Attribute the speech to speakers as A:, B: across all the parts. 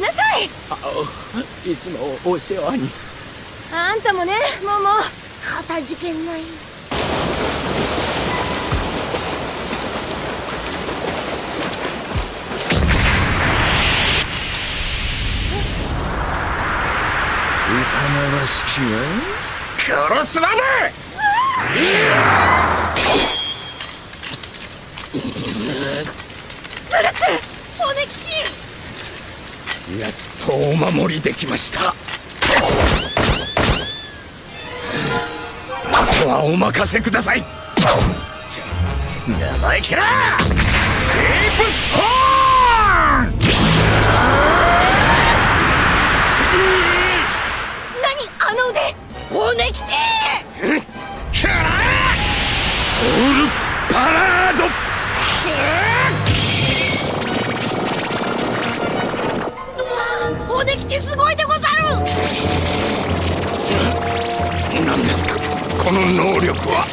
A: い。つもお世話に。
B: あんたもねもも。かたじけない。
A: 疑わしきは殺すまで
B: 骨吉
A: やっとお守りできました。あとはお任せください。生意気な！シープスホーン！
B: 何？あの腕！骨吉
A: キ
B: すごいでござる！
A: 何ですか？この能力は。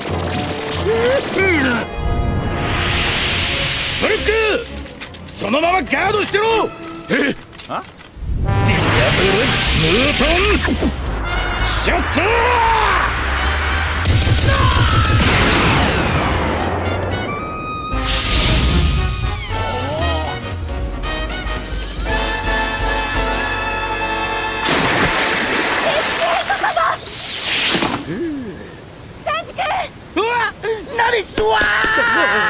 A: ブルック！そのままガードしてろ！え？
C: あ？
A: ディアブルムートン！ショット那里说啊。